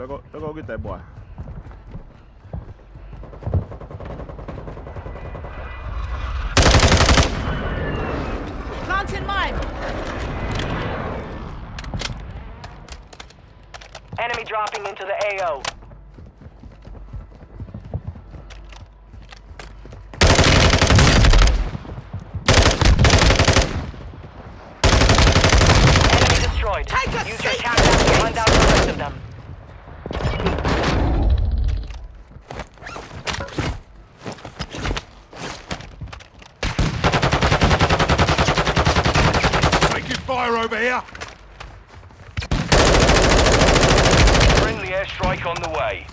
on, let's go, let's go get that boy. Planting mine. Enemy dropping into the AO. Enemy destroyed. Take a Use your seat, tactics to hunt down the rest of them. Taking fire over here. Friendly airstrike on the way.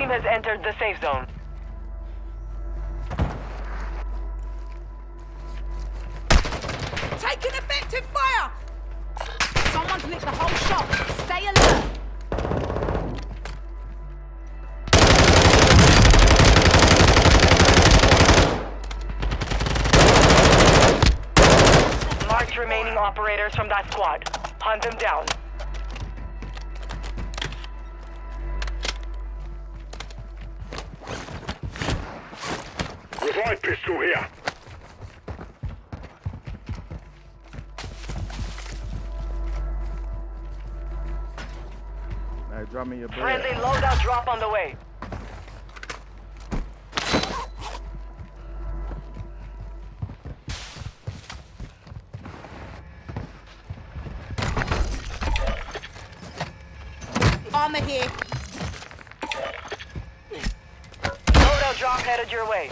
Team has entered the safe zone. Taking effective fire. Someone's nicked the whole shop. Stay alert. Remaining operators from that squad. Hunt them down. Revive pistol here. Hey, drop me your Friendly loadout drop on the way. Armor here. Loadout drop headed your way.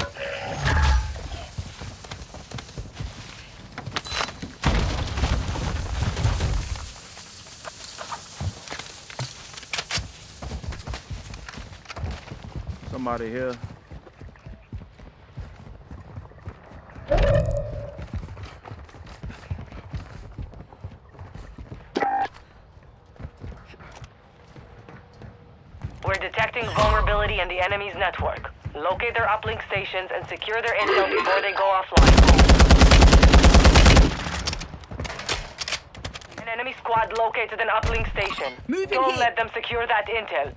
Somebody here. We're detecting vulnerability in the enemy's network. Locate their uplink stations and secure their intel before they go offline. An enemy squad located an uplink station. Moving Don't here. let them secure that intel.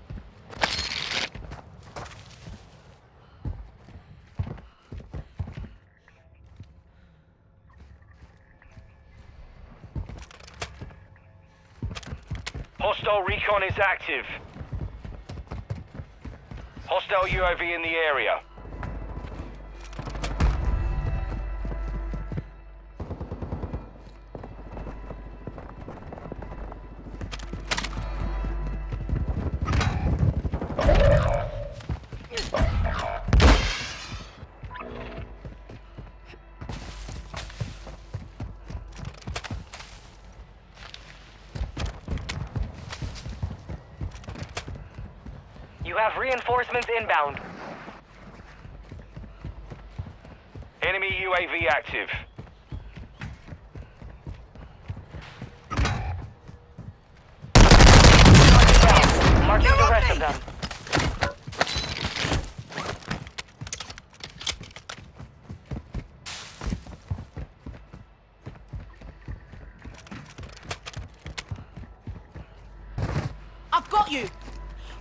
Hostile recon is active. Hostile UAV in the area. Have reinforcements inbound. Enemy UAV active. Marking the rest of them. I've got you.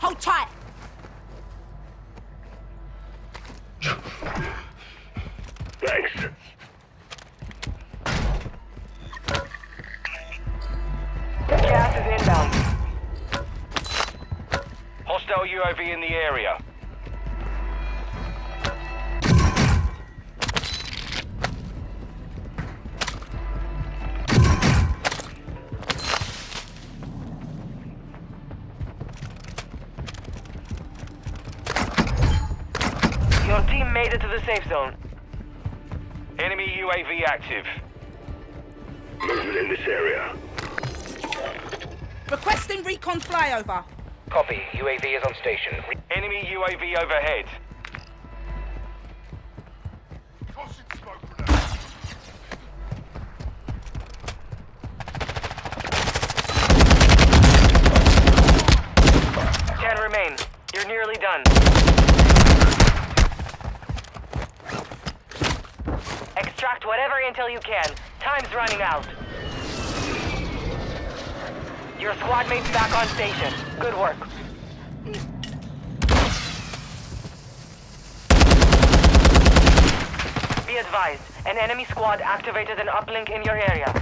Hold tight. Safe zone. Enemy UAV active. Movement in this area. Requesting recon flyover. Copy. UAV is on station. Re- Enemy UAV overhead. Intel you can. Time's running out. Your squad mate's back on station. Good work. Be advised, an enemy squad activated an uplink in your area.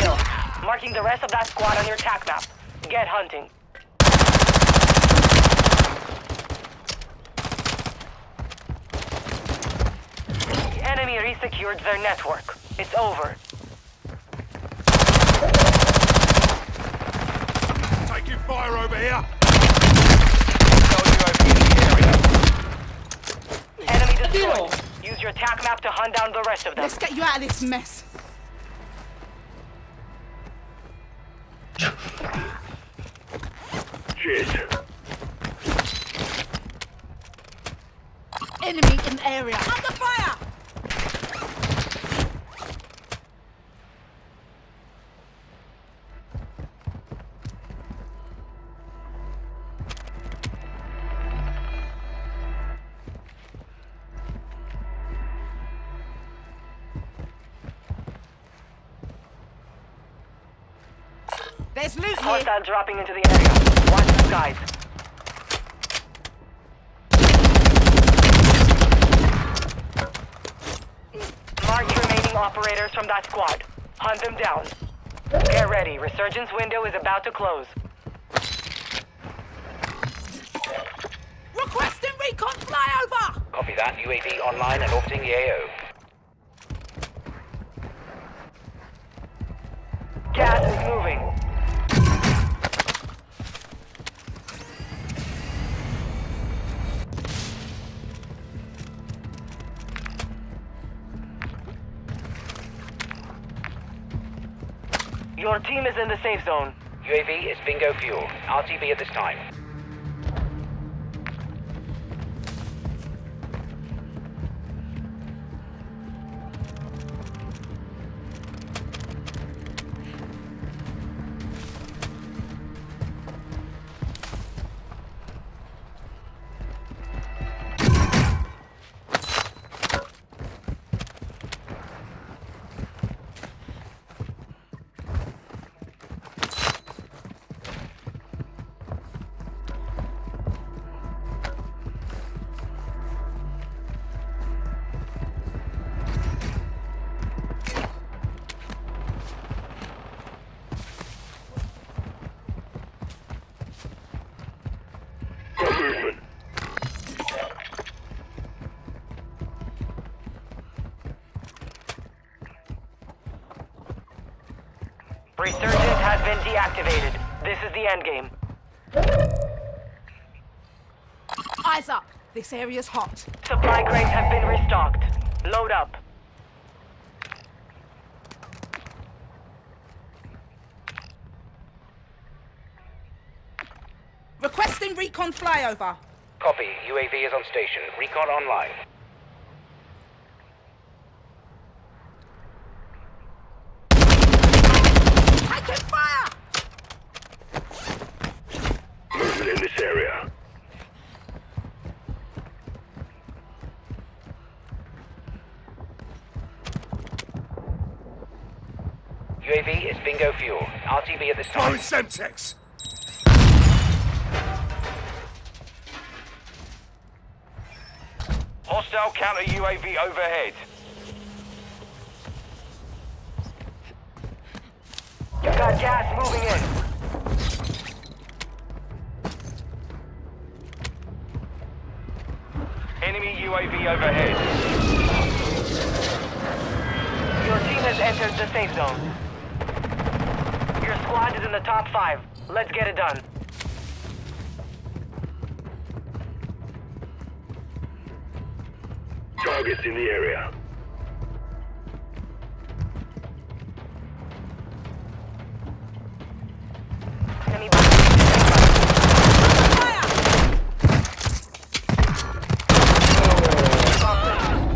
Kill. Marking the rest of that squad on your tac map. Get hunting. Enemy resecured their network. It's over. Taking fire over here. Hostile UAV in the area. Enemy destroyed. Use your tac map to hunt down the rest of them. Let's get you out of this mess. Cheers. Enemy in the area. There's loot here. Hostile dropping into the area. Watch the skies. Mark remaining operators from that squad. Hunt them down. Get ready. Resurgence window is about to close. Requesting recon flyover! Copy that. UAV online and orbiting the AO. Team is in the safe zone. UAV is bingo fuel. RTB at this time. Resurgence has been deactivated. This is the end game. Eyes up. This area's hot. Supply crates have been restocked. Load up. Requesting recon flyover. Copy. UAV is on station. Recon online. Taking fire! Movement in this area. UAV is bingo fuel. RTB at this time. Throwing Semtex. Hostile counter UAV overhead. You got gas moving in. Enemy UAV overhead. Your team has entered the safe zone. Your squad is in the top five. Let's get it done. targets in the area.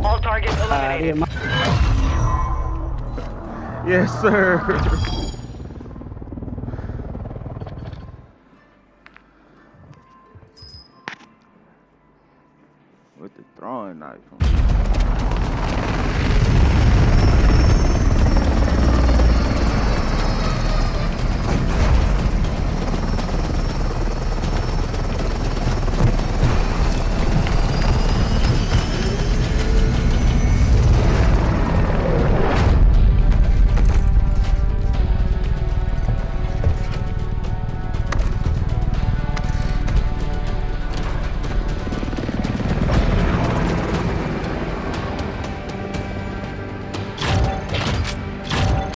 All targets eliminated. Uh, yes, sir. Knife.